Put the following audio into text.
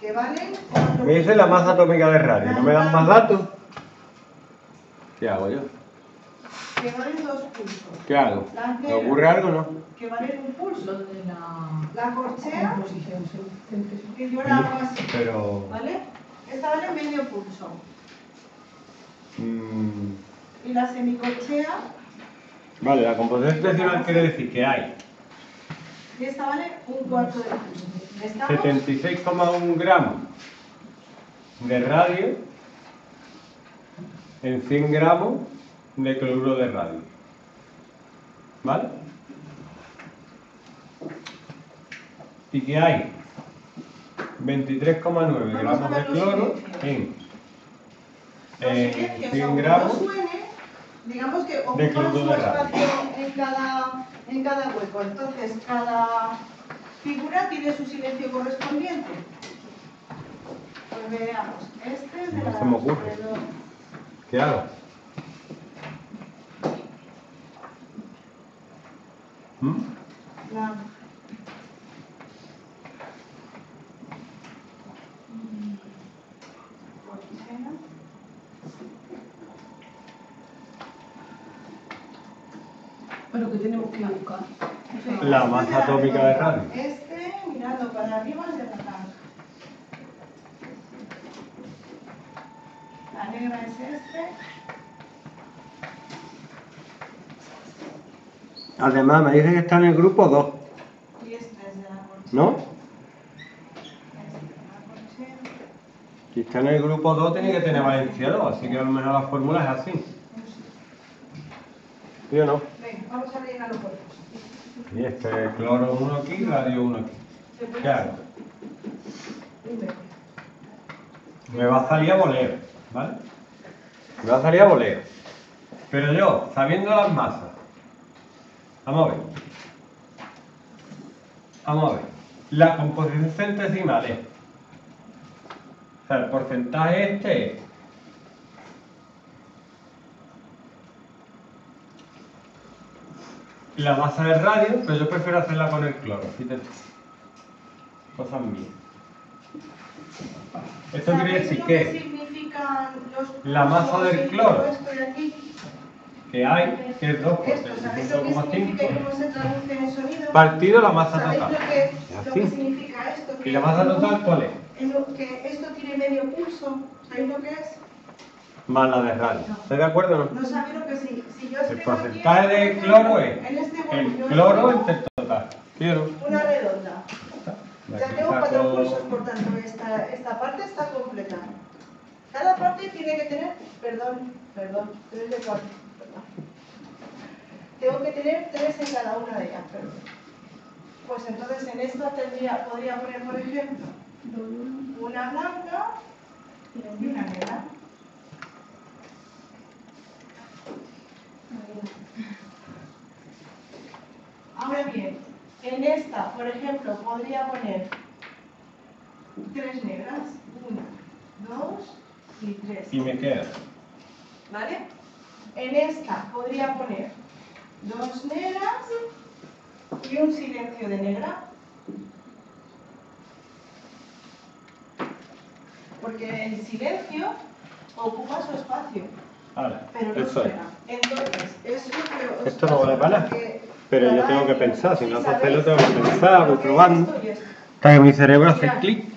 que valen 4 Me dice la masa atómica de radio. ¿No me dan más datos? ¿Qué hago yo? que valen 2 pulsos. ¿Qué hago? Las ¿Me negras, ocurre algo o no? que valen un pulso. De la La corchea, que yo la hago así, Pero. ¿vale? Esta vale medio pulso. mm, Y la semicorchea, vale, la composición decimal quiere decir que hay y esta vale un cuarto de pulso. ¿Estamos? 76,1 gramos de radio en 100 gramos de cloruro de radio. ¿Vale? Y que hay 23,9 gramos de cloro en silencios, 100 aunque gramos. Digamos que ocupan su espacio en cada, en cada hueco. Entonces, cada figura tiene su silencio correspondiente. Pues veamos, este es de No la se me ocurre. ¿Qué hago? ¿Mm? La- corchea. Pero que tenemos que buscar. La Este masa atómica de radio. Este, mirando para arriba, es de la naranja. La negra es este. Además, me dice que está en el grupo 2, Y esta es de la. ¿no? Esta es de la. Si está en el grupo 2, tiene que tener Valencia 2, así que a lo mejor la fórmula es así. ¿Sí o no? Vamos a rellenar los huecos. Y este cloro 1 aquí, radio 1 aquí. ¿Se puede ¿Qué hago? Me va a salir a voleo, ¿vale? Me va a salir a voleo. Pero yo, sabiendo las masas, vamos a ver. Vamos a ver. La composición centesimal es. O sea, el porcentaje este es. La masa del radio, pero yo prefiero hacerla con el cloro, fíjate. Cosas mías. Esto quiere ¿Sabéis decir que La masa del cloro. que hay, que es 2 por Esto, ¿sabéis lo que significa y 35,5 cómo se traduce en sonido? partido la masa ¿Sabéis total. lo que, lo que Así. significa esto? ¿Y la masa total cuál es? En lo que esto tiene medio pulso, ¿sabéis lo que es? Más la de radio. ¿Estás de acuerdo o no? No sabéis lo que sí. Si yo El porcentaje por de cloro es en este el cloro escribo entre el total. Quiero. Una redonda. Ya tengo cuatro pulsos, por tanto, esta, esta parte está completa. Cada parte tiene que tener, perdón, perdón, tres de cuatro, perdón. Tengo que tener tres en cada una de ellas, perdón. Pues entonces en esta tendría, podría poner, por ejemplo, una blanca y una negra. Ahora bien, en esta, por ejemplo, podría poner tres negras, una, dos y tres. Y me queda. ¿Vale? En esta podría poner dos negras y un silencio de negra. Porque el silencio ocupa su espacio, Ahora, pero no eso. Entonces, es lo que os Esto no vale porque Pero yo tengo que pensar, si no hacerlo sabéis tengo que pensar, voy lo probando. Hasta que mi cerebro hace clic.